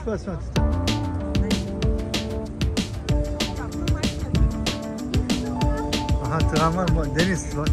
olmuş basmat. Aha tramvar deniz var.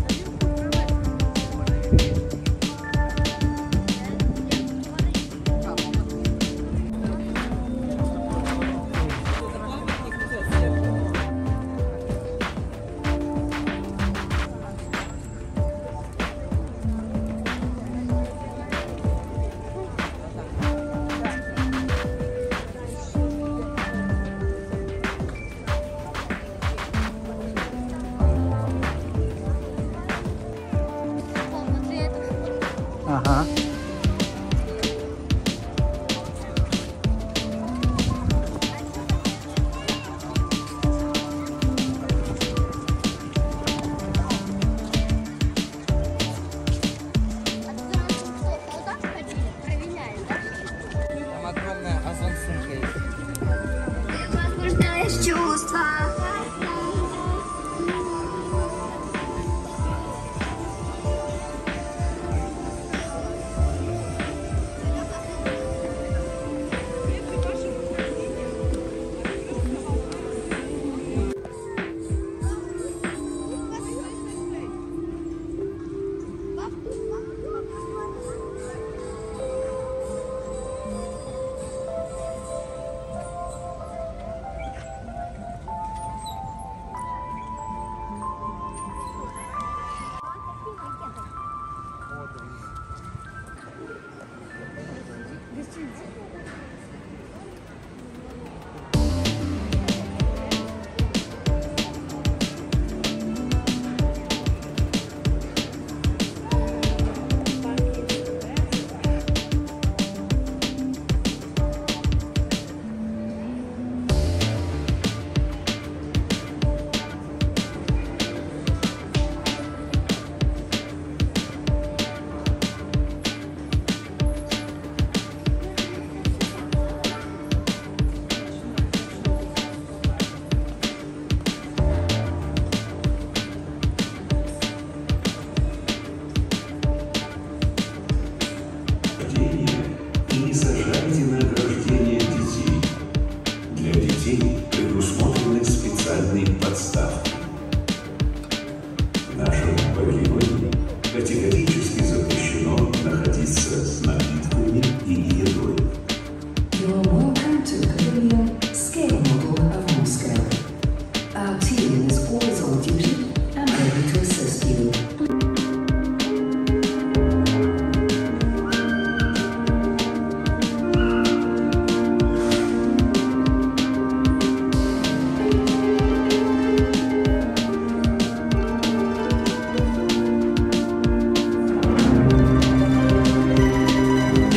choose time. Muchísimas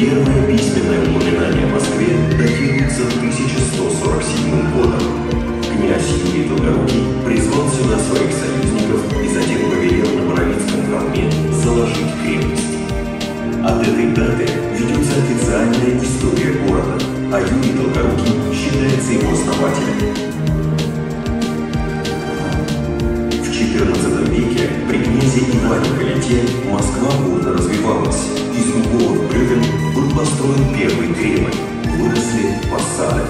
Первое письменное упоминание о Москве датируется 1147 годом. Князь Юрий Долгорукий призвал сюда своих союзников и затем повелел на Боровицком холме заложить крепость. От этой даты ведется официальная история города, а Юрий Долгорукий считается его основателем. В XIV веке при князе Иване Калите Москва бурно развивалась. Из был построен первый Кремль, выросли посады.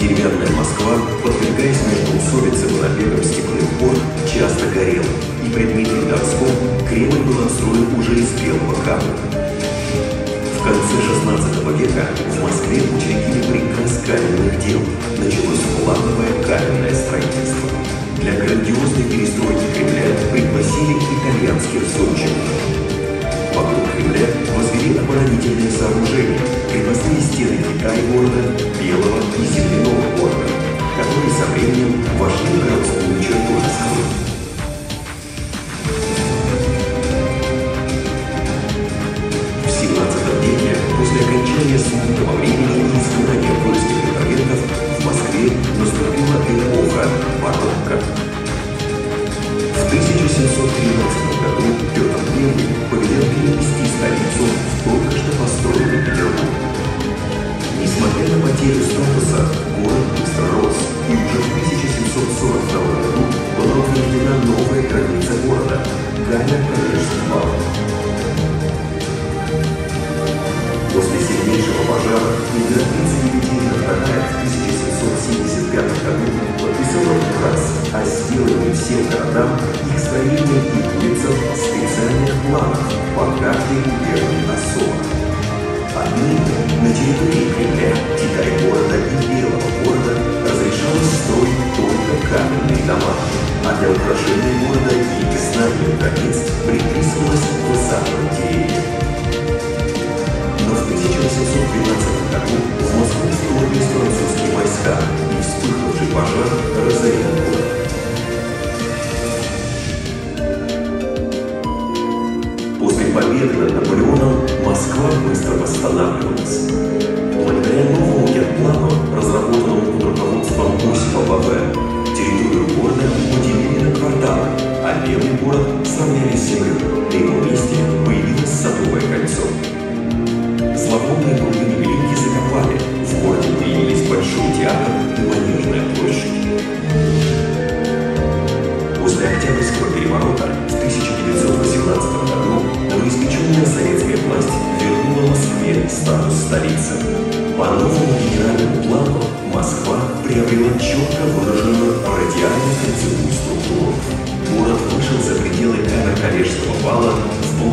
Деревянная Москва, подвергаясь междоусобицам и набегам степных порт, часто горела, и при Дмитрии Донском Кремль был отстроен уже из белого камня. В конце XVI века сооружения, крепостные стены Китая города, Белого и Земляного Несмотря на для украшения города и границ с землей. На его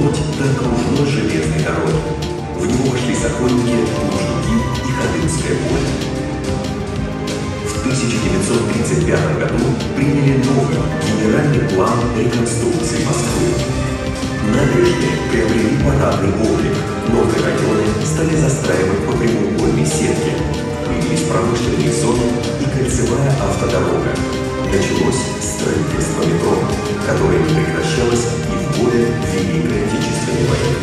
вплоть до окружной железной дороги. В него вошли Сокольники, Лужники и Ходынское поле. В 1935 году приняли новый генеральный план реконструкции Москвы. Набережные приобрели парадный облик, новые районы стали застраивать по прямоугольной сетке. Появились промышленные зоны и кольцевая автодорога. Началось строительство метро, которое не прекращалось и в годы Великой Отечественной войны.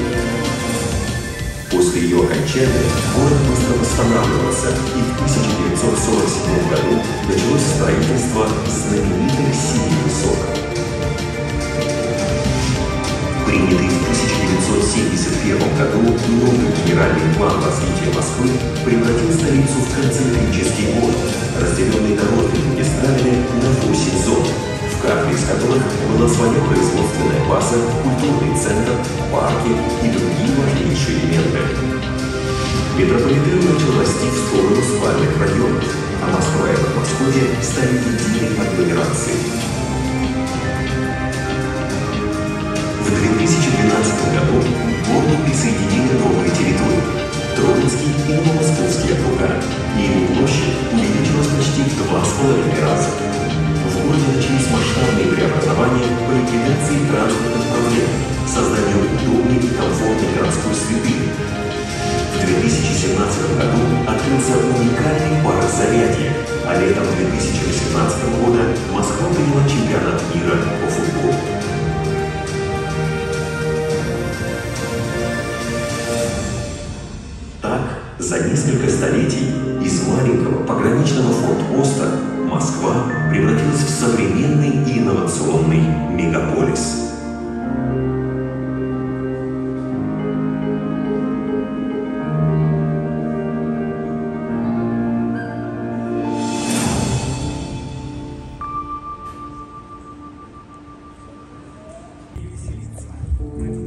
После ее окончания город быстро восстанавливался, и в 1947 году началось строительство знаменитой синей высоток. Принятый в 1971 году новый генеральный план развития Москвы превратил столицу в концентрический город, разделенный дорожными магистралями на 8 зон, в каждой из которых была своя производственная база, культурный центр, парки и другие важнейшие элементы. Метрополитен начал расти в сторону спальных районов, а Москва и Подмосковье стали единой агломерацией. 2012 году к городу присоединили новые территории – Троицкий и Новомосковский округа, и площадь увеличилась почти в два с половиной раза. В городе начались масштабные преобразования по ликвидации транспортных проблем, созданию удобной и комфортной городской среды. В 2017 году открылся уникальный парк Зарядье, а летом 2018 İşte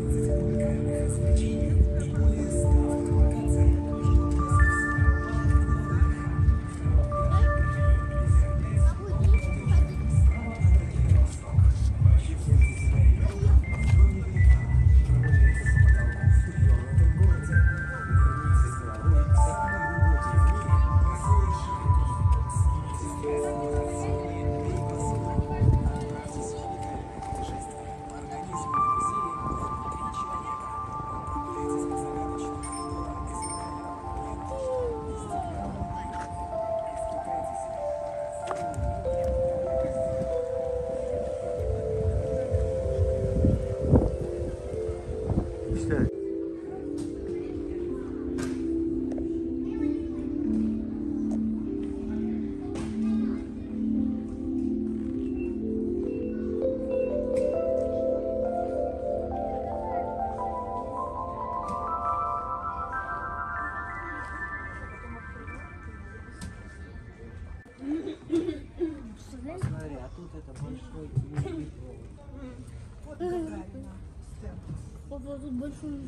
это большой USB провод. Папа, тут большой.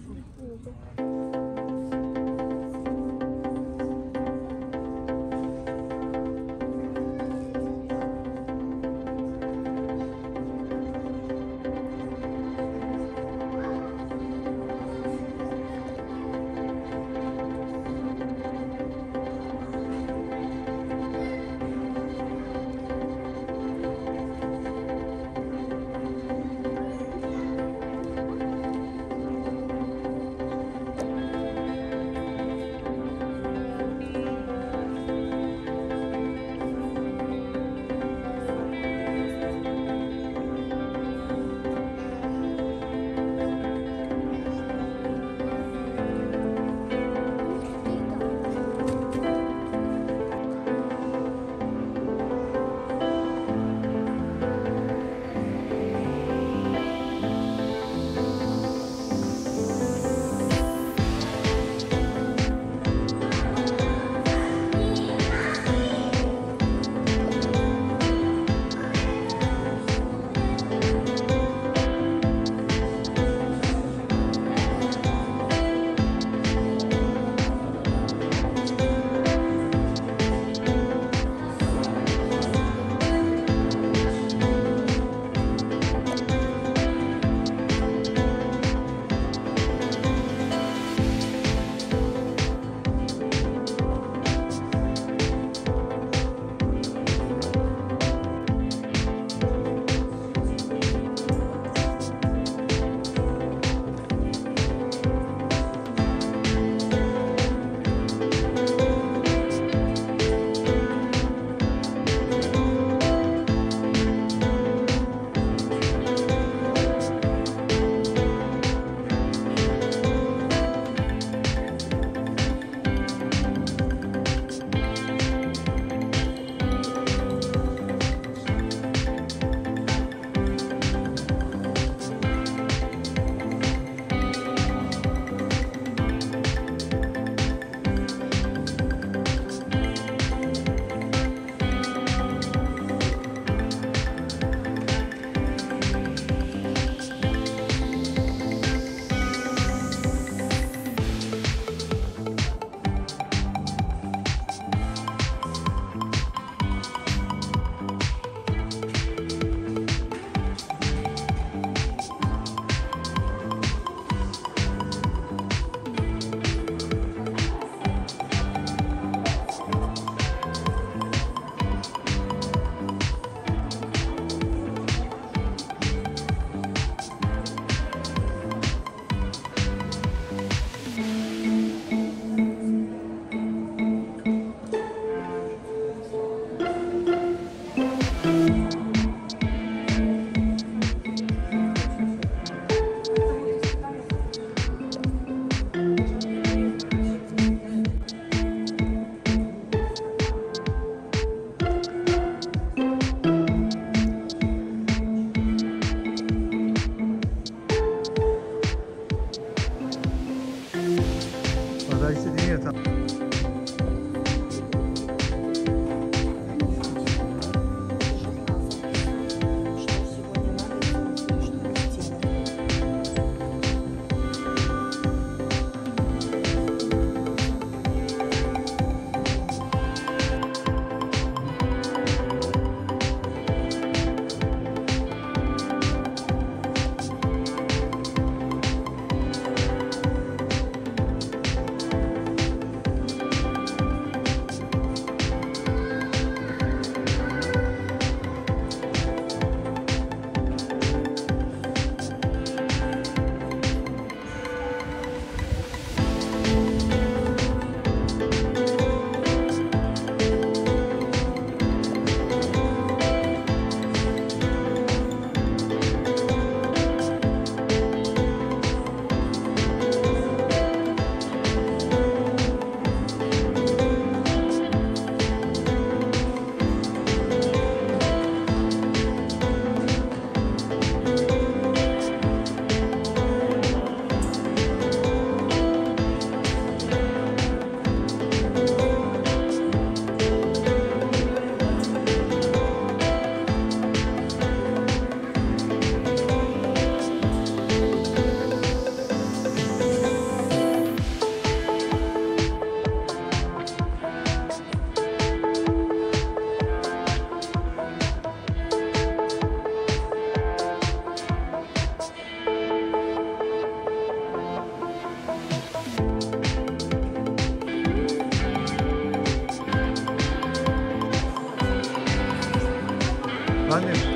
London.